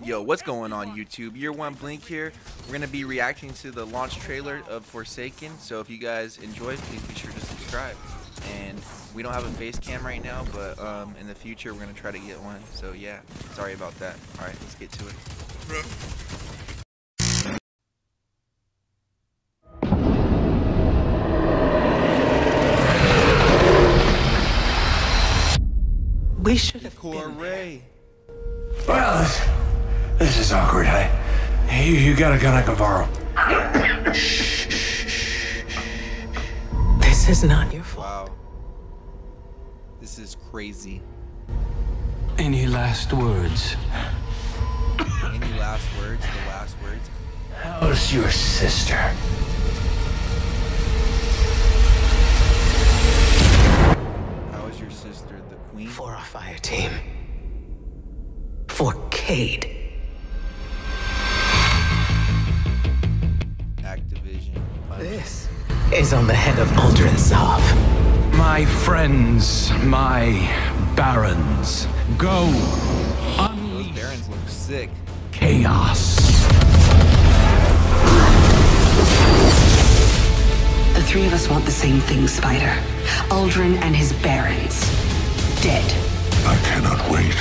Yo, what's going on YouTube? Year One Blink here. We're gonna be reacting to the launch trailer of Forsaken. So if you guys enjoy, please be sure to subscribe. And we don't have a face cam right now, but um, in the future we're gonna try to get one. So yeah, sorry about that. All right, let's get to it. We should have Core been Ray. Well, this, this is awkward. I, you, you got a gun I can borrow? This is not your fault. Wow. This is crazy. Any last words? Any last words? The last words? How's your sister? How is your sister, the queen? For our fire team. For Cayde. Is on the head of Uldren Sov. My friends, my barons, go Those unleash barons look sick. chaos. The three of us want the same thing, Spider. Uldren and his barons. Dead. I cannot wait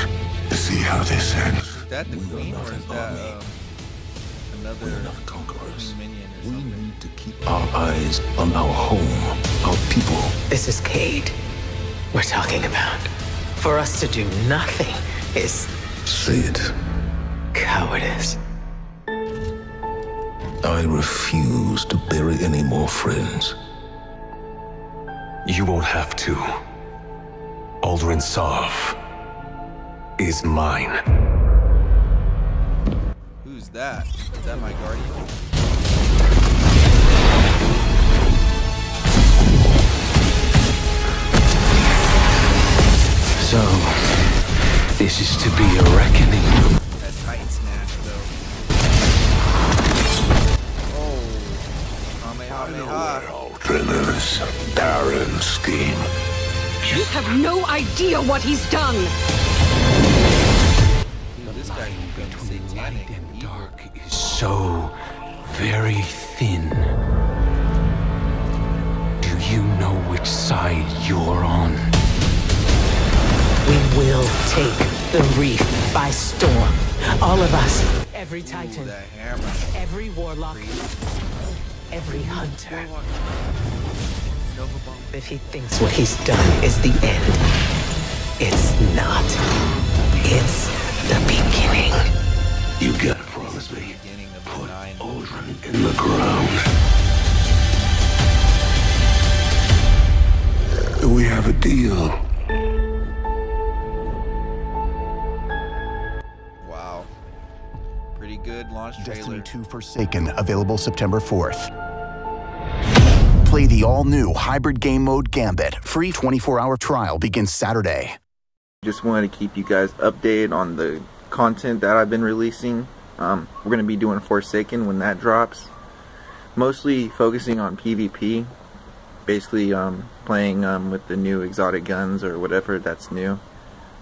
to see how this ends. Is that the queen or is that um, another We are not conquerors. minion or We need to keep our eyes on our home, our people. This is Cayde we're talking about. For us to do nothing is Say it. cowardice. I refuse to bury any more friends. You won't have to. Uldren Sov is mine. Who's that? Is that my guardian? Kamehameha. Uldren's barren scheme. You have no idea what he's done. Dude, this guy becomes satanic and. Dark is so very thin. Do you know which side you're on? We will take the reef by storm. All of us. Every Titan. Ooh. Every warlock. Every hunter. If he thinks what he's done is the end, it's not. It's the beginning. You gotta promise me. Beginning of the Put nine. Uldren in the ground. Do we have a deal? Good launch Destiny 2 Forsaken, available September 4th. Play the all new hybrid game mode Gambit. Free 24 hour trial begins Saturday. Just wanted to keep you guys updated on the content that I've been releasing. Um, we're going to be doing Forsaken when that drops. Mostly focusing on PvP. Basically um, playing um, with the new exotic guns or whatever that's new.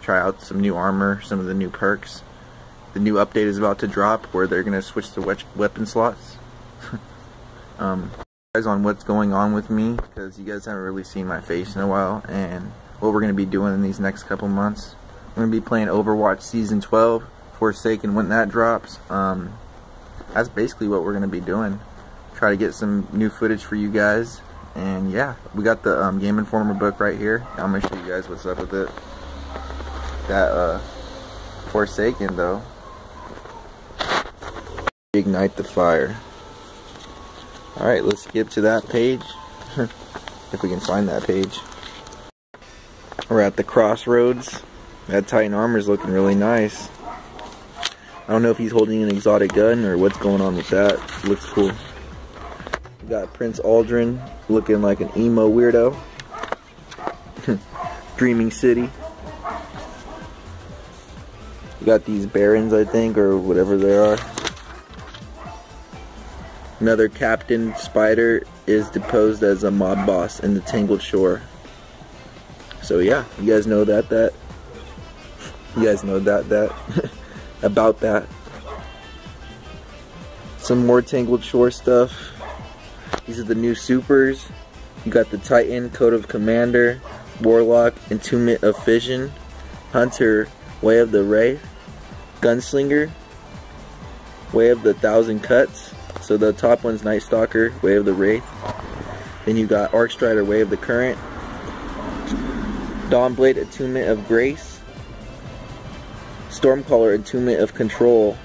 Try out some new armor, some of the new perks. The new update is about to drop where they're going to switch the we weapon slots. um, guys on what's going on with me because you guys haven't really seen my face in a while and what we're going to be doing in these next couple months. We're going to be playing Overwatch Season 12, Forsaken when that drops. Um, that's basically what we're going to be doing. Try to get some new footage for you guys. And yeah, we got the um, Game Informer book right here. I'm going to show you guys what's up with it. That uh, Forsaken though. Ignite the fire. Alright, let's skip to that page. if we can find that page. We're at the crossroads. That Titan armor is looking really nice. I don't know if he's holding an exotic gun or what's going on with that. Looks cool. We got Prince Uldren looking like an emo weirdo. Dreaming City. We got these barons, I think, or whatever they are. Another Captain Spider is deposed as a mob boss in the Tangled Shore. So yeah, you guys know that that you guys know that that about that. Some more Tangled Shore stuff. These are the new supers. You got the Titan, Code of Commander, Warlock, Attunement of Fission, Hunter, Way of the Ray, Gunslinger, Way of the Thousand Cuts. So the top one's Night Stalker, Way of the Wraith. Then you got Arc Strider, Way of the Current, Dawnblade, Attunement of Grace, Stormcaller, Attunement of Control.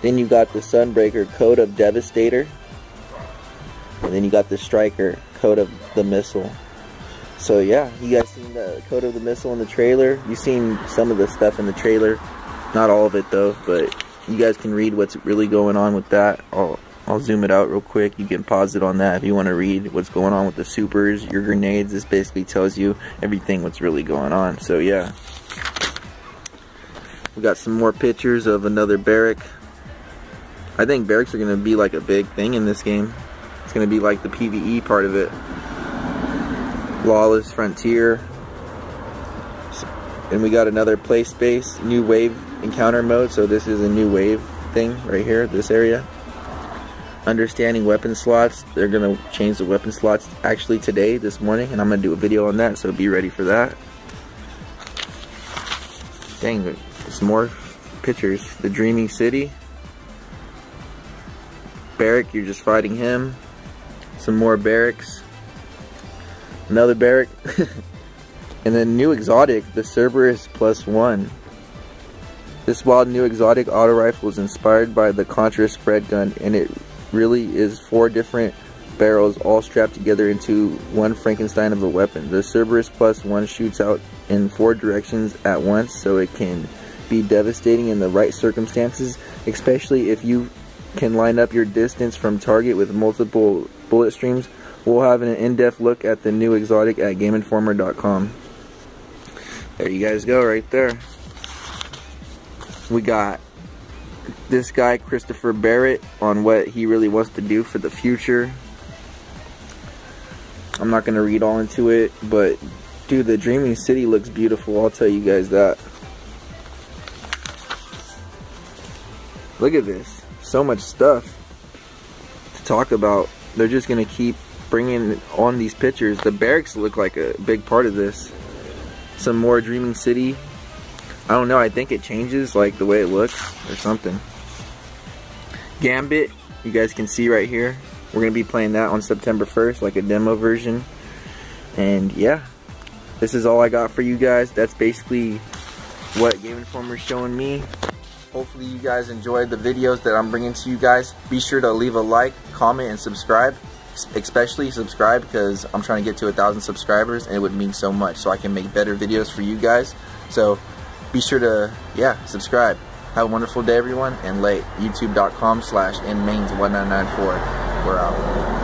Then you got the Sunbreaker, Code of Devastator. And then you got the Striker, Code of the Missile. So yeah, you guys seen the Code of the Missile in the trailer. You seen some of the stuff in the trailer. Not all of it though, but you guys can read what's really going on with that. I'll, I'll zoom it out real quick. You can pause it on that if you want to read what's going on with the supers, your grenades. This basically tells you everything what's really going on. So yeah. We got some more pictures of another barrack. I think barracks are going to be like a big thing in this game. It's going to be like the PvE part of it. Lawless Frontier. And we got another play space, new wave encounter mode. So this is a new wave thing right here, this area. Understanding weapon slots. They're going to change the weapon slots actually today, this morning. And I'm going to do a video on that, so be ready for that. Dang, there's more pictures. The Dreaming City. Barrack, you're just fighting him. Some more barracks. Another barrack. and then new exotic, the Cerberus plus one. This wild new exotic auto rifle is inspired by the Contra spread gun and it really is four different barrels all strapped together into one Frankenstein of a weapon. The Cerberus plus one shoots out in four directions at once so it can be devastating in the right circumstances, especially if you can line up your distance from target with multiple bullet streams. We'll have an in-depth look at the new exotic at GameInformer.com. There you guys go, right there. We got this guy, Christopher Barrett, on what he really wants to do for the future. I'm not going to read all into it, but dude, the Dreaming City looks beautiful. I'll tell you guys that. Look at this. So much stuff to talk about. They're just going to keep bringing on these pictures. The barracks look like a big part of this. Some more Dreaming City. I don't know. I think it changes like the way it looks or something. Gambit. You guys can see right here. We're going to be playing that on September 1st, like a demo version. And yeah, this is all I got for you guys. That's basically what Game Informer's showing me. Hopefully you guys enjoyed the videos that I'm bringing to you guys. Be sure to leave a like, comment, and subscribe. Especially subscribe because I'm trying to get to a thousand subscribers and it would mean so much so I can make better videos for you guys. So be sure to, yeah, subscribe. Have a wonderful day, everyone, and late. YouTube.com slash inmains1994. We're out.